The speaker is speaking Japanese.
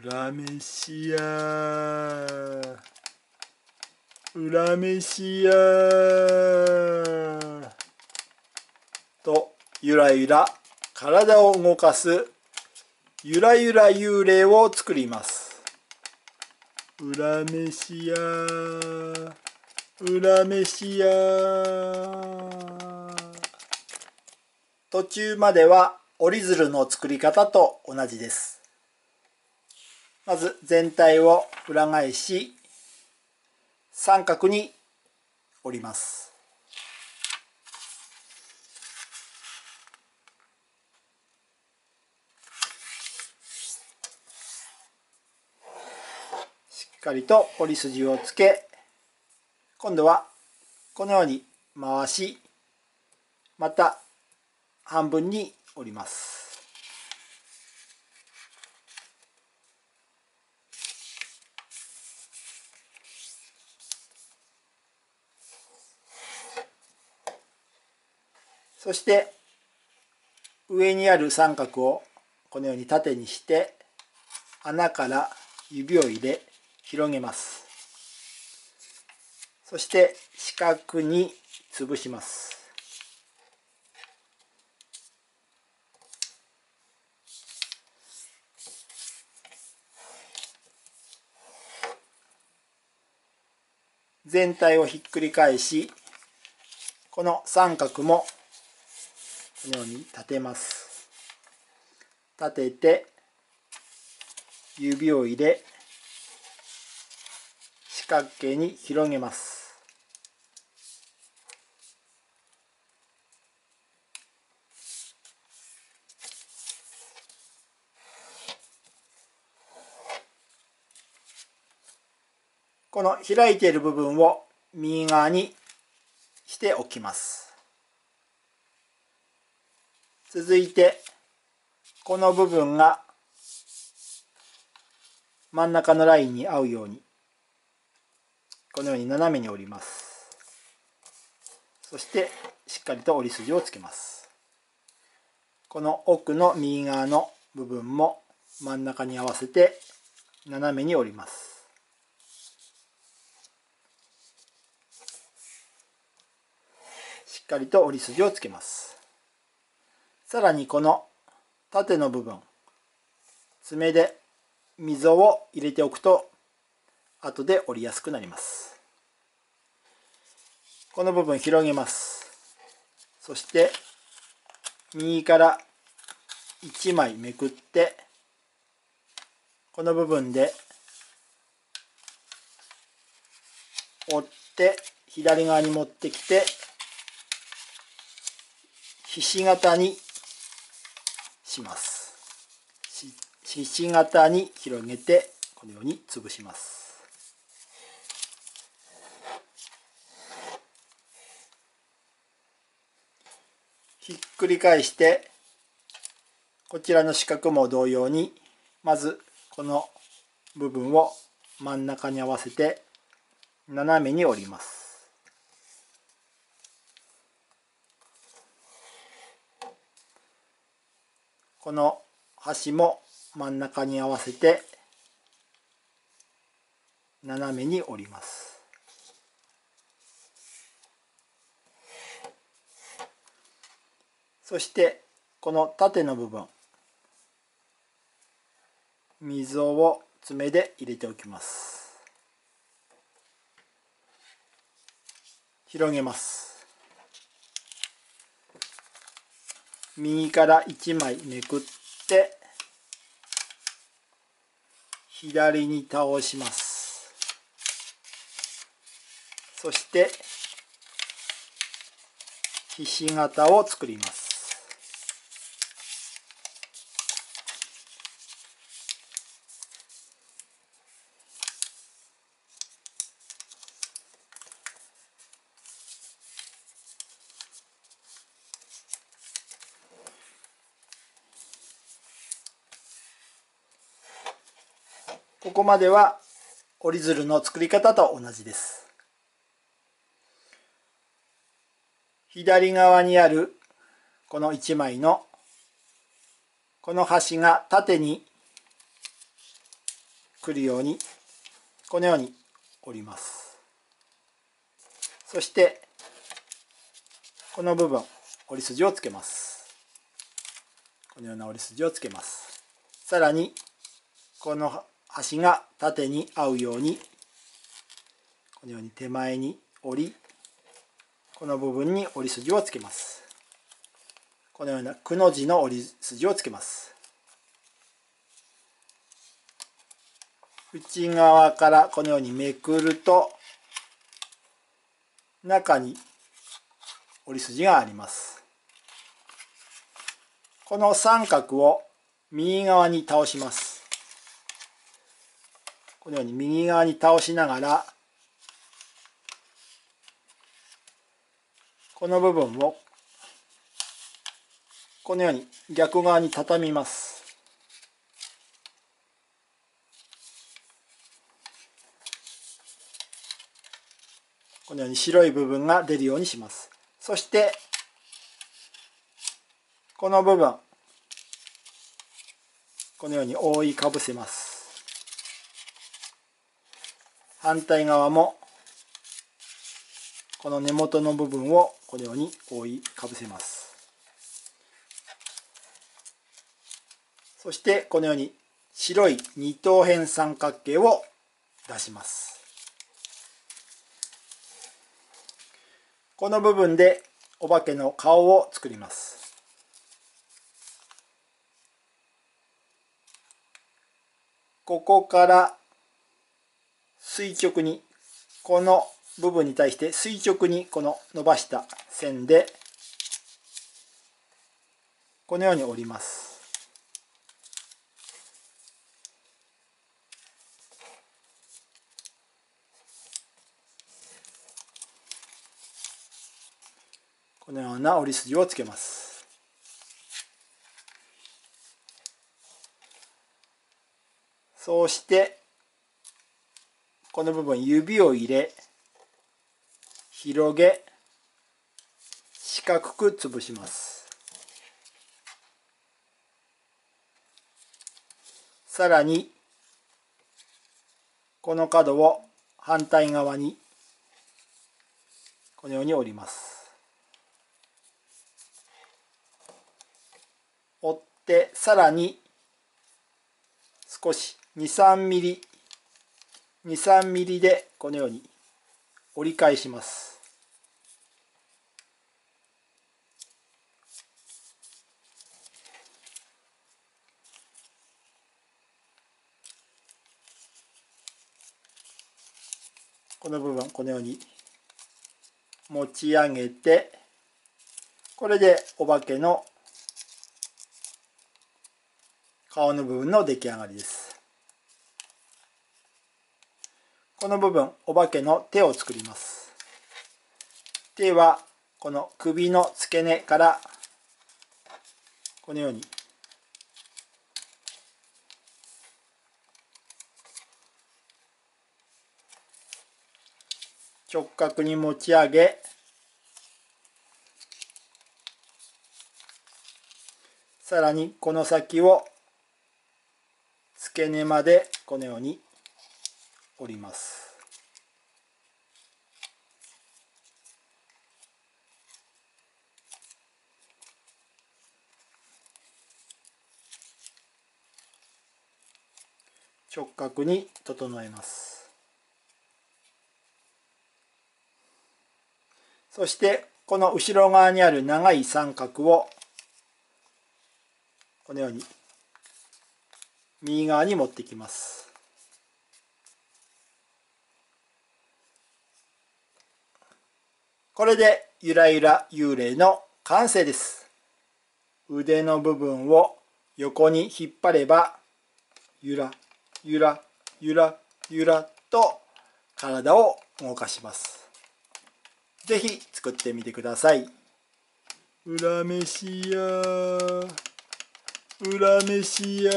裏飯屋。裏飯屋。とゆらゆら体を動かすゆらゆら幽霊を作ります。裏飯屋。裏飯屋。途中までは折り鶴の作り方と同じです。まず全体を裏返し三角に折ります。しっかりと折り筋をつけ今度はこのように回しまた半分に折ります。そして上にある三角をこのように縦にして穴から指を入れ広げます。そして四角に潰します。全体をひっくり返しこの三角もこのように立てます。立てて指を入れ四角形に広げます。この開いている部分を右側にしておきます。続いてこの部分が真ん中のラインに合うようにこのように斜めに折ります。そしてしっかりと折り筋をつけます。この奥の右側の部分も真ん中に合わせて斜めに折ります。しっかりと折り筋をつけます。さらにこの縦の部分爪で溝を入れておくと後で折りやすくなります。この部分広げます。そして右から1枚めくってこの部分で折って左側に持ってきてひし形にします。ひし形に広げてこのように潰します。ひっくり返してこちらの四角も同様にまずこの部分を真ん中に合わせて斜めに折ります。この端も真ん中に合わせて斜めに折ります。そしてこの縦の部分溝を爪で入れておきます。広げます。右から1枚めくって左に倒します。そしてひし形を作ります。ここまでは折り鶴の作り方と同じです。左側にあるこの1枚のこの端が縦にくるようにこのように折ります。そしてこの部分折り筋をつけます。このような折り筋をつけます。さらにこの端が縦に合うようにこのように手前に折りこの部分に折り筋をつけます。このようなくの字の折り筋をつけます。内側からこのようにめくると中に折り筋があります。この三角を右側に倒します。このように右側に倒しながらこの部分をこのように逆側に畳みます。このように白い部分が出るようにします。そしてこの部分このように覆いかぶせます。反対側もこの根元の部分をこのように覆いかぶせます。そしてこのように白い二等辺三角形を出します。この部分でお化けの顔を作ります。ここから垂直にこの部分に対して垂直にこの伸ばした線でこのように折ります。このような折り筋をつけます。そうしてこの部分指を入れ広げ四角く潰します。さらにこの角を反対側にこのように折ります。折ってさらに少し23ミリ23ミリでこのように折り返します。この部分このように持ち上げてこれでお化けの顔の部分の出来上がりです。この部分お化けの手を作ります。手はこの首の付け根からこのように。直角に持ち上げさらにこの先を付け根までこのように。折ります。直角に整えます。そしてこの後ろ側にある長い三角をこのように右側に持ってきます。これでゆらゆら幽霊の完成です。腕の部分を横に引っ張ればゆらゆらゆらゆらと体を動かします。是非作ってみてください。裏飯屋。裏飯屋。